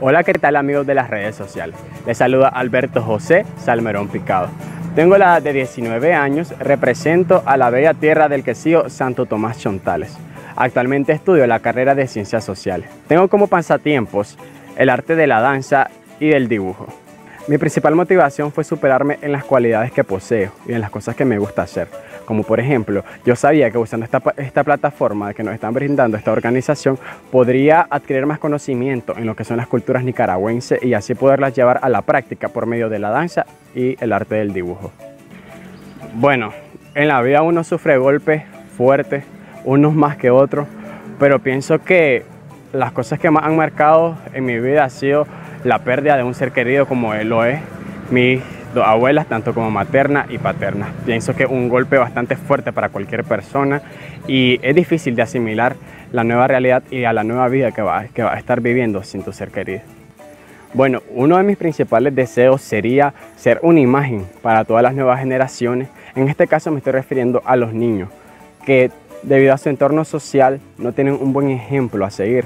Hola, ¿qué tal amigos de las redes sociales? Les saluda Alberto José Salmerón Picado. Tengo la edad de 19 años, represento a la bella tierra del quesillo Santo Tomás Chontales. Actualmente estudio la carrera de Ciencias Sociales. Tengo como pasatiempos el arte de la danza y del dibujo. Mi principal motivación fue superarme en las cualidades que poseo y en las cosas que me gusta hacer. Como por ejemplo, yo sabía que usando esta, esta plataforma que nos están brindando esta organización, podría adquirir más conocimiento en lo que son las culturas nicaragüenses y así poderlas llevar a la práctica por medio de la danza y el arte del dibujo. Bueno, en la vida uno sufre golpes fuertes, unos más que otros, pero pienso que las cosas que más han marcado en mi vida ha sido la pérdida de un ser querido como él lo es, mis dos abuelas, tanto como materna y paterna. Pienso que es un golpe bastante fuerte para cualquier persona y es difícil de asimilar la nueva realidad y a la nueva vida que va, que va a estar viviendo sin tu ser querido. Bueno, uno de mis principales deseos sería ser una imagen para todas las nuevas generaciones. En este caso me estoy refiriendo a los niños, que debido a su entorno social no tienen un buen ejemplo a seguir.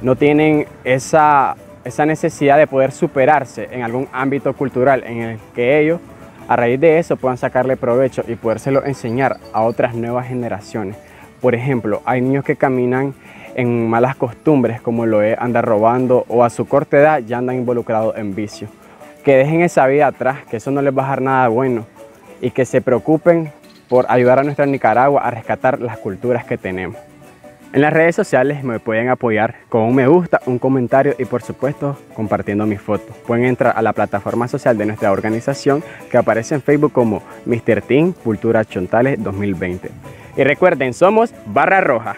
No tienen esa esa necesidad de poder superarse en algún ámbito cultural en el que ellos a raíz de eso puedan sacarle provecho y podérselo enseñar a otras nuevas generaciones. Por ejemplo, hay niños que caminan en malas costumbres como lo es andar robando o a su corta edad ya andan involucrados en vicio. Que dejen esa vida atrás, que eso no les va a dar nada bueno y que se preocupen por ayudar a nuestra Nicaragua a rescatar las culturas que tenemos. En las redes sociales me pueden apoyar con un me gusta, un comentario y por supuesto compartiendo mis fotos. Pueden entrar a la plataforma social de nuestra organización que aparece en Facebook como Mr. Team Cultura Chontales 2020. Y recuerden, somos Barra Roja.